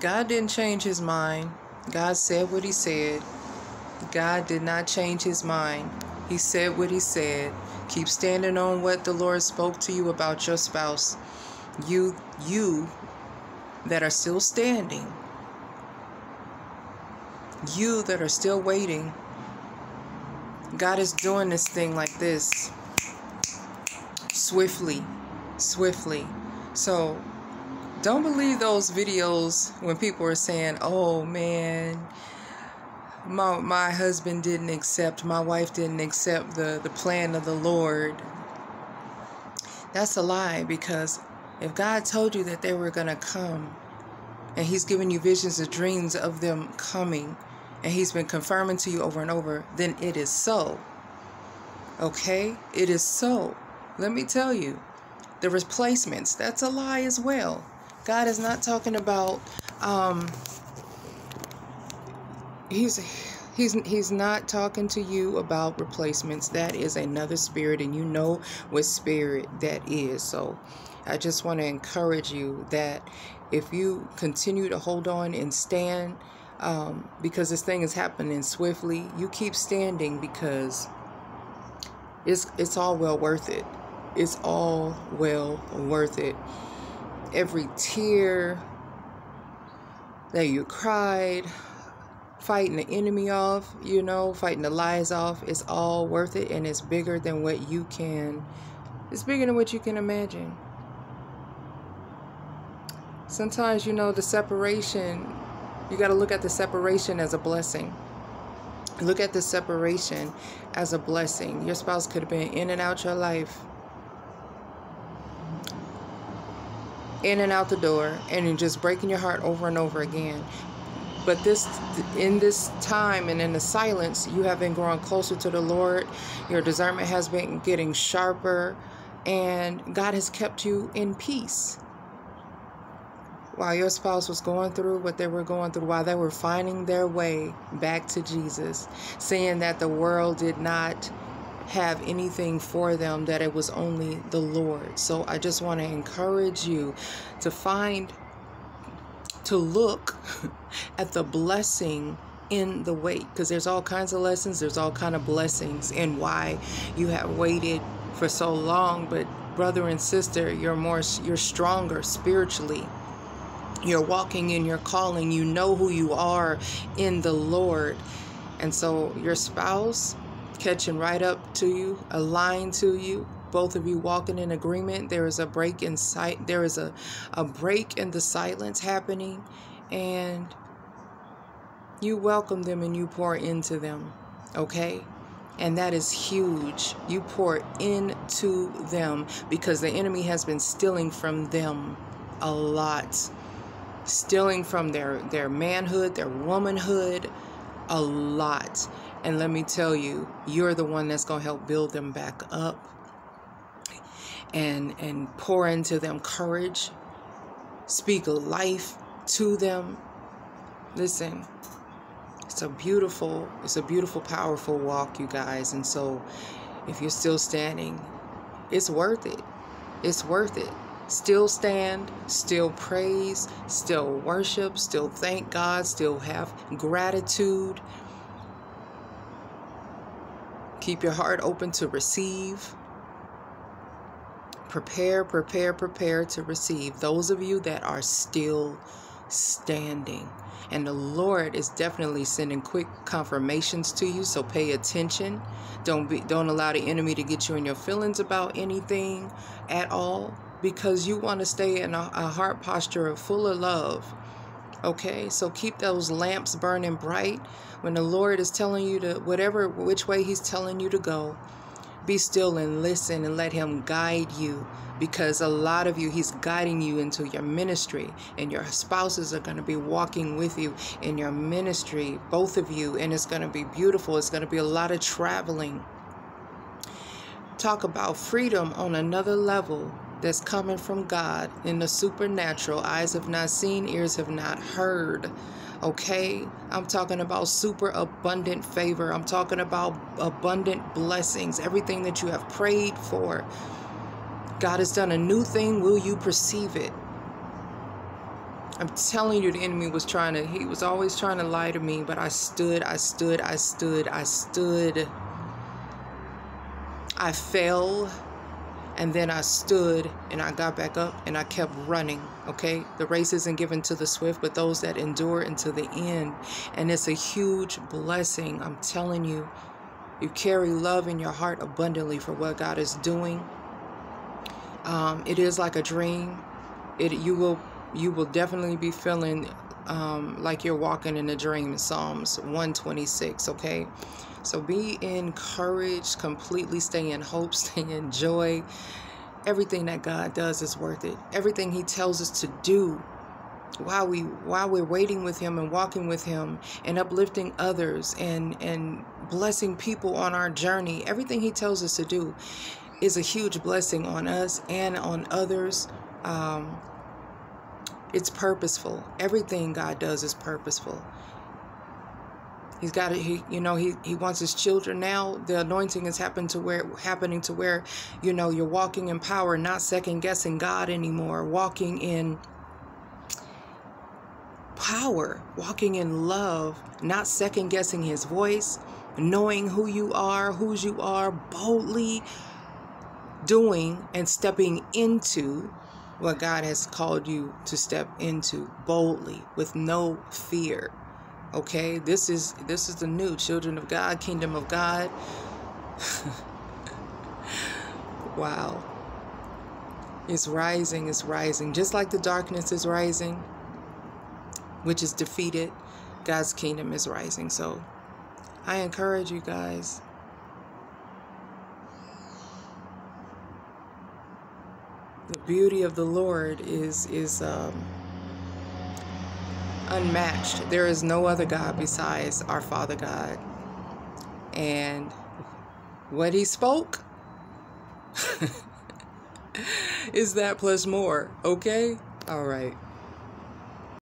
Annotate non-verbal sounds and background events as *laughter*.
God didn't change his mind. God said what he said. God did not change his mind. He said what he said. Keep standing on what the Lord spoke to you about your spouse. You you that are still standing. You that are still waiting. God is doing this thing like this. Swiftly. Swiftly. So don't believe those videos when people are saying, "Oh man, my my husband didn't accept, my wife didn't accept the the plan of the Lord." That's a lie because if God told you that they were going to come and he's given you visions and dreams of them coming and he's been confirming to you over and over, then it is so. Okay? It is so. Let me tell you. The replacements, that's a lie as well. God is not talking about um he's he's he's not talking to you about replacements. That is another spirit and you know what spirit that is. So I just want to encourage you that if you continue to hold on and stand um, because this thing is happening swiftly, you keep standing because it's it's all well worth it. It's all well worth it every tear that you cried, fighting the enemy off, you know, fighting the lies off, it's all worth it and it's bigger than what you can, it's bigger than what you can imagine. Sometimes, you know, the separation, you got to look at the separation as a blessing. Look at the separation as a blessing. Your spouse could have been in and out your life in and out the door and just breaking your heart over and over again. But this in this time and in the silence you have been growing closer to the lord. Your discernment has been getting sharper and god has kept you in peace. While your spouse was going through what they were going through while they were finding their way back to jesus saying that the world did not have anything for them, that it was only the Lord. So I just want to encourage you to find, to look *laughs* at the blessing in the wait because there's all kinds of lessons there's all kind of blessings in why you have waited for so long. But brother and sister you're more you're stronger spiritually. You're walking in your calling. You know who you are in the lord. And so your spouse catching right up to you, aligned to you, both of you walking in agreement. There is a break in sight. There is a, a break in the silence happening, and you welcome them and you pour into them. Okay? And that is huge. You pour into them because the enemy has been stealing from them a lot. Stealing from their, their manhood, their womanhood, a lot. And let me tell you, you're the one that's going to help build them back up and and pour into them courage, speak life to them. Listen, it's a beautiful, it's a beautiful, powerful walk, you guys. And so if you're still standing, it's worth it. It's worth it. Still stand, still praise, still worship, still thank God, still have gratitude Keep your heart open to receive. Prepare, prepare, prepare to receive. Those of you that are still standing. And the Lord is definitely sending quick confirmations to you, so pay attention. Don't be don't allow the enemy to get you in your feelings about anything at all because you want to stay in a, a heart posture of full of love Okay, so keep those lamps burning bright. When the Lord is telling you to, whatever, which way He's telling you to go, be still and listen and let Him guide you. Because a lot of you, He's guiding you into your ministry, and your spouses are going to be walking with you in your ministry, both of you, and it's going to be beautiful. It's going to be a lot of traveling. Talk about freedom on another level that's coming from God in the supernatural. Eyes have not seen, ears have not heard. Okay? I'm talking about super abundant favor. I'm talking about abundant blessings. Everything that you have prayed for. God has done a new thing. Will you perceive it? I'm telling you, the enemy was trying to, he was always trying to lie to me, but I stood, I stood, I stood, I stood. I fell and then I stood and I got back up and I kept running. Okay. The race isn't given to the swift, but those that endure until the end. And it's a huge blessing. I'm telling you, you carry love in your heart abundantly for what God is doing. Um, it is like a dream. It you will you will definitely be feeling um, like you're walking in a dream. Psalms 126. Okay, so be encouraged. Completely stay in hope. *laughs* Stay in joy. Everything that God does is worth it. Everything He tells us to do while we while we're waiting with him and walking with him and uplifting others and and blessing people on our journey everything he tells us to do is a huge blessing on us and on others. Um, it's purposeful. Everything God does is purposeful. He's got it. He, you know, he he wants his children now. The anointing is happening to where happening to where, you know, you're walking in power, not second guessing God anymore. Walking in power, walking in love, not second guessing His voice, knowing who you are, whose you are, boldly doing and stepping into what God has called you to step into boldly with no fear. Okay? This is this is the new children of God, kingdom of God. *laughs* wow. It's rising, it's rising. Just like the darkness is rising, which is defeated, God's kingdom is rising. So I encourage you guys beauty of the Lord is is um, unmatched. There is no other God besides our Father God, and what He spoke *laughs* is that plus more. Okay, all right.